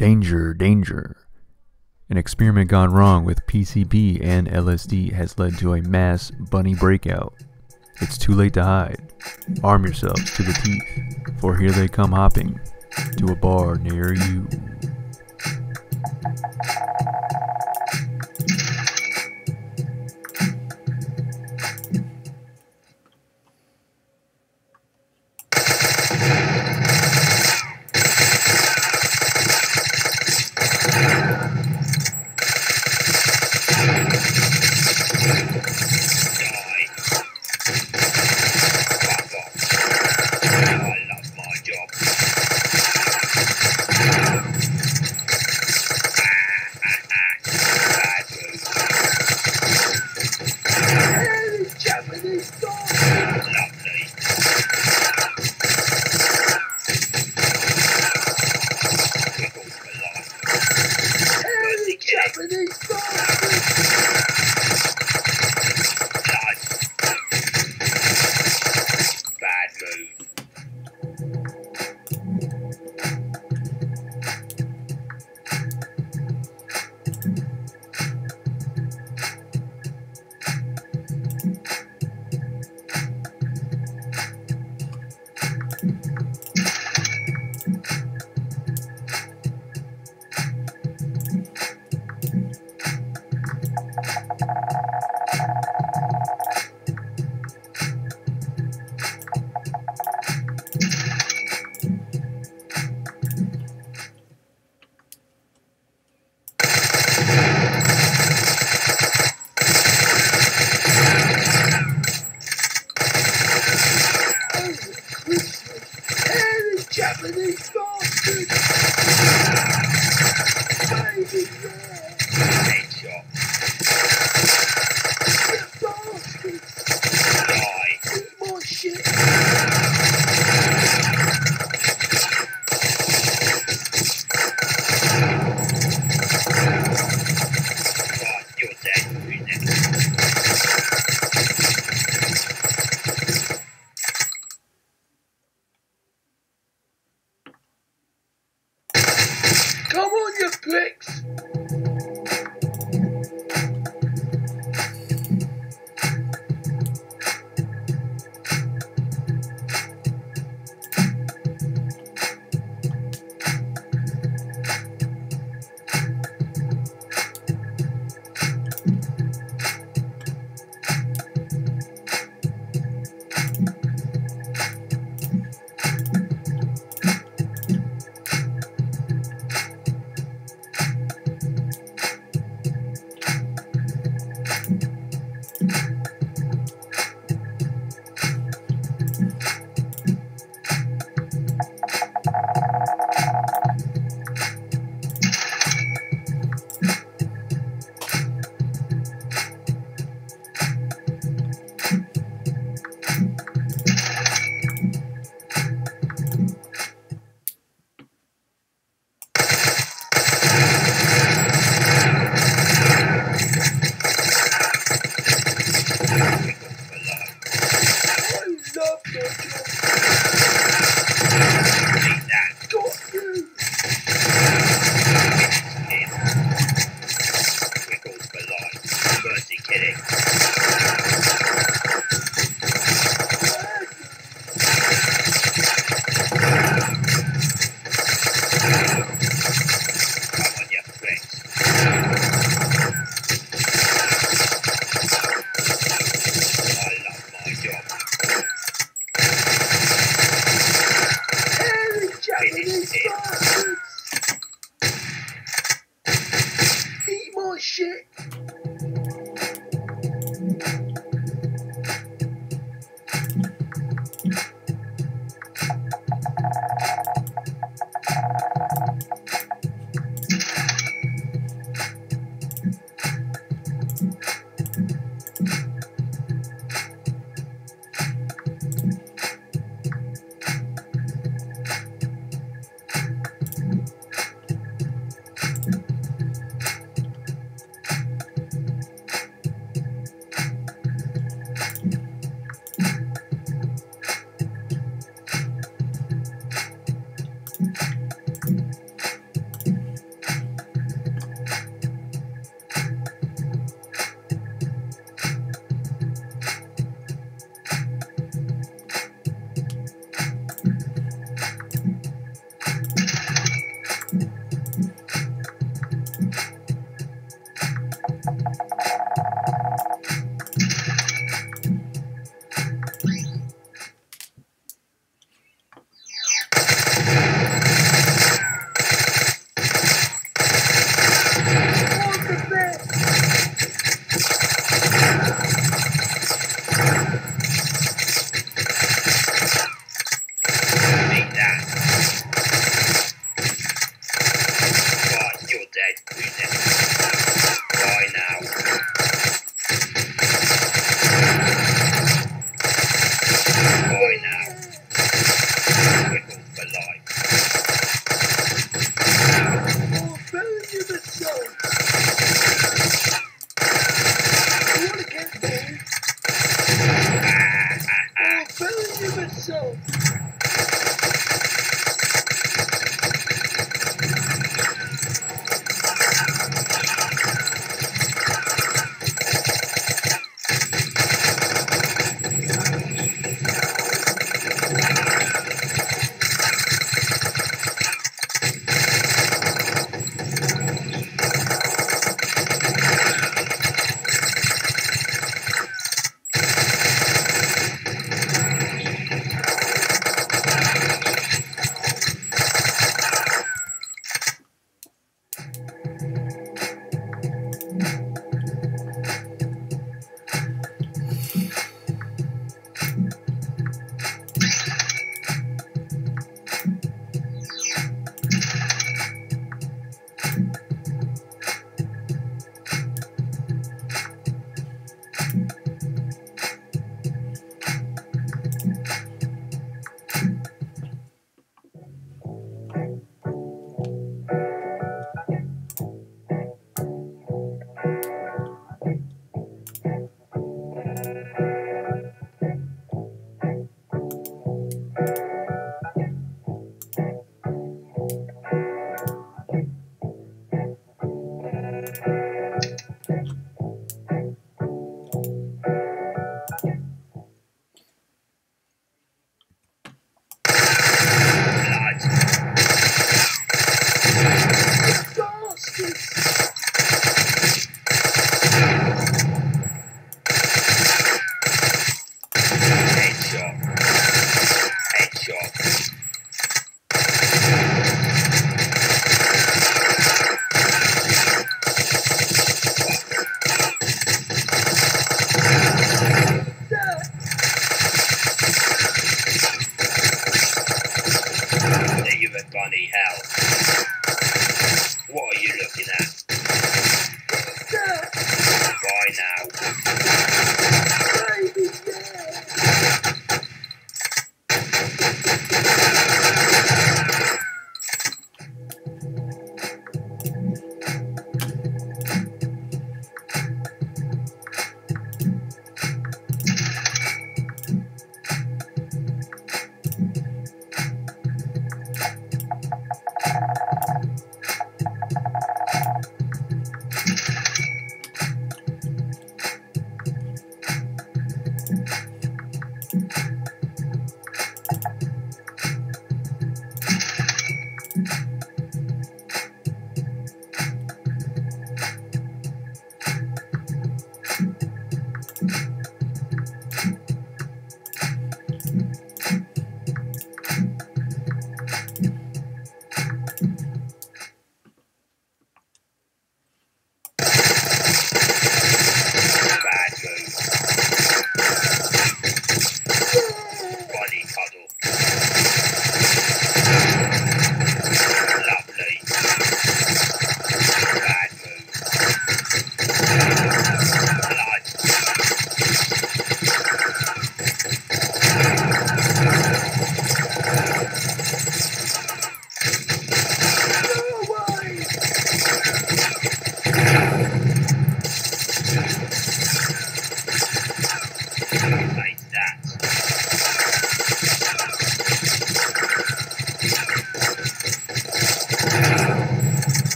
Danger, danger. An experiment gone wrong with PCP and LSD has led to a mass bunny breakout. It's too late to hide. Arm yourselves to the teeth, for here they come hopping to a bar near you.